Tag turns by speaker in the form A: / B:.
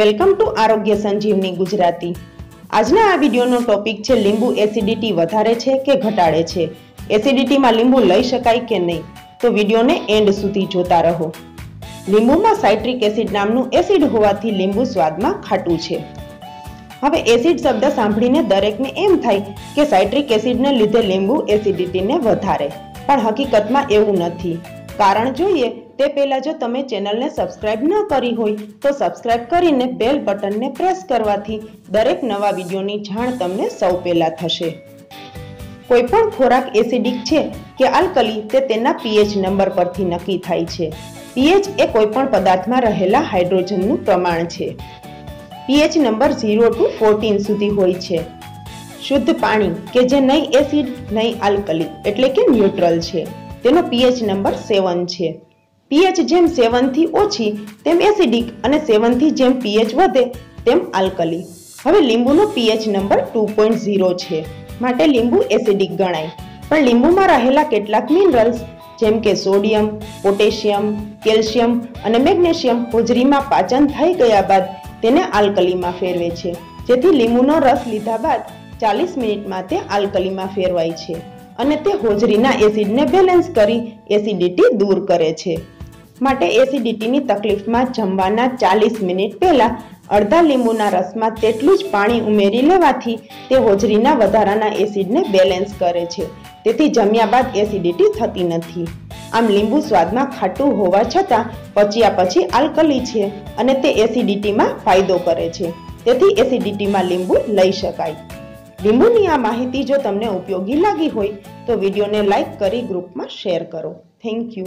A: Welcome to આરોગ્ય સંજીવની ગુજરાતી. આજના આ વિડીયોનો ટોપિક છે, લીંબુ એસિડિટી વધારે છે કે ઘટાડે છે? એસિડિટીમાં લીંબુ લઈ શકાય કે નહીં? તો વિડીયોને એન્ડ સુધી જોતા રહો. લીંબુમાં સાઇટ્રિક એસિડ નામનું એસિડ હોવાથી લીંબુ સ્વાદમાં ખાટું છે. હવે એસિડ શબ્દ સાંભળીને દરેકને એમ થાય કે સાઇટ્રિક એસિડને લીધે લીંબુ એસિડિટીને વધારે. પણ હકીકતમાં એવું નથી. કારણ જોઈએ તે પહેલાં જો તમે ચેનલને સબસ્ક્રાઇબ ન કરી હોય, તો સબસ્ક્રાઇબ કરીને બેલ બટનને પ્રેસ કરવાથી દરેક નવા વિડીયોની જાણ તમને સૌ પહેલાં થશે. કોઈ પણ ખોરાક એસિડિક છે કે આલ્કલી, તે તેના પીએચ નંબર પરથી નક્કી થાય છે. પીએચ એ કોઈ પણ પદાર્થમાં રહેલા હાઇડ્રોજનનું પ્રમાણ છે. PH number zero to fourteen સુધી હોય છે. શુદ્ધ પાણી કે જે નહીં એસિડ, નહીં આલ્કલી, એટલે કે ન્યુટ્રલ છે. તેનો પીએચ નંબર સેવન છે. પીએચ જેમ સેવનથી ઓછી, તેમ એસિડિક અને સેવનથી જેમ પીએચ વધે, તેમ આલ્કલી હવે લીંબુનો pH number two point zero છે. માટે લીંબુ એસિડિક ગણાય. પણ લીંબુમાં રહેલા કેટલાક મિનરલ્સ જેમ કે સોડિયમ પોટેશિયમ કેલ્શિયમ અને મેગ્નેશિયમ હોજરીમાં પાચન થઈ ગયા બાદ તેને આલ્કલીમાં ફેરવે છે. જેથી લીંબુનો રસ લીધા બાદ ચાલીસ મિનિટમાં તે આલ્કલીમાં ફેરવાય છે. અને તે હોજરીના એસિડને બેલેન્સ કરી એસિડિટી દૂર કરે છે. માટે એસિડિટીની તકલીફમાં જમવાના ચાલીસ મિનિટ પહેલા અડધા લીંબુના રસમાં તેટલું જ પાણી ઉમેરી લેવાથી તે હોજરીના વધારાના એસિડને બેલેન્સ કરે છે. તેથી જમ્યા બાદ એસિડિટી થતી નથી. આમ લીંબુ સ્વાદમાં ખાટું હોવા છતાં પચ્યા પછી આલ્કલી છે અને તે એસિડિટીમાં ફાયદો કરે છે. તેથી એસિડિટીમાં લીંબુ લઈ શકાય. લીંબુની આ માહિતી જો તમને ઉપયોગી લાગી હોય તો વિડીયોને લાઈક કરી ગ્રુપમાં શેર કરો. Thank you.